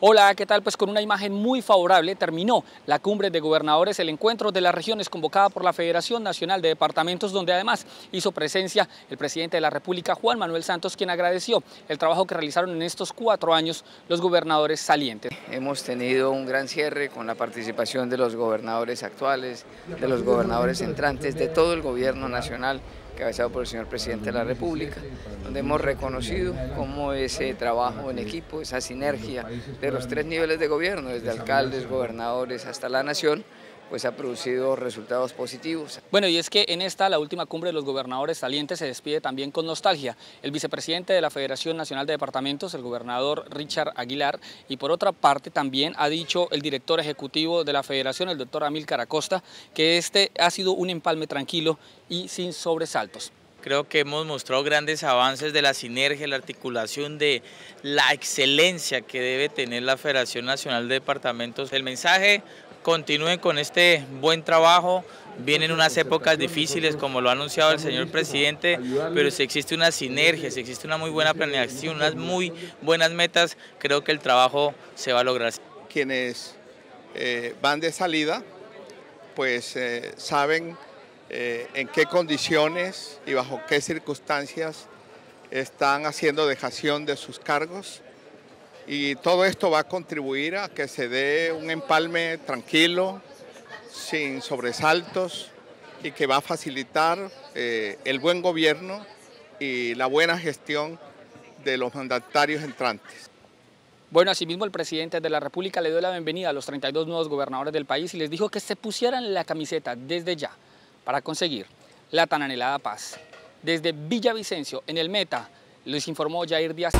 Hola, ¿qué tal? Pues con una imagen muy favorable terminó la cumbre de gobernadores, el encuentro de las regiones convocada por la Federación Nacional de Departamentos, donde además hizo presencia el presidente de la República, Juan Manuel Santos, quien agradeció el trabajo que realizaron en estos cuatro años los gobernadores salientes. Hemos tenido un gran cierre con la participación de los gobernadores actuales, de los gobernadores entrantes, de todo el gobierno nacional cabezado por el señor presidente de la República, donde hemos reconocido cómo ese trabajo en equipo, esa sinergia de los tres niveles de gobierno, desde alcaldes, gobernadores hasta la nación, pues ha producido resultados positivos. Bueno, y es que en esta, la última cumbre de los gobernadores salientes, se despide también con nostalgia. El vicepresidente de la Federación Nacional de Departamentos, el gobernador Richard Aguilar, y por otra parte también ha dicho el director ejecutivo de la Federación, el doctor Amílcar Acosta, que este ha sido un empalme tranquilo y sin sobresaltos. Creo que hemos mostrado grandes avances de la sinergia, la articulación, de la excelencia que debe tener la Federación Nacional de Departamentos. El mensaje continúen con este buen trabajo. Vienen unas épocas difíciles, como lo ha anunciado el señor presidente, pero si existe una sinergia, si existe una muy buena planeación, unas muy buenas metas, creo que el trabajo se va a lograr. Quienes eh, van de salida, pues eh, saben eh, en qué condiciones y bajo qué circunstancias están haciendo dejación de sus cargos y todo esto va a contribuir a que se dé un empalme tranquilo, sin sobresaltos y que va a facilitar eh, el buen gobierno y la buena gestión de los mandatarios entrantes. Bueno, asimismo el presidente de la República le dio la bienvenida a los 32 nuevos gobernadores del país y les dijo que se pusieran la camiseta desde ya para conseguir la tan anhelada paz. Desde Villavicencio, en el Meta, les informó Jair Díaz.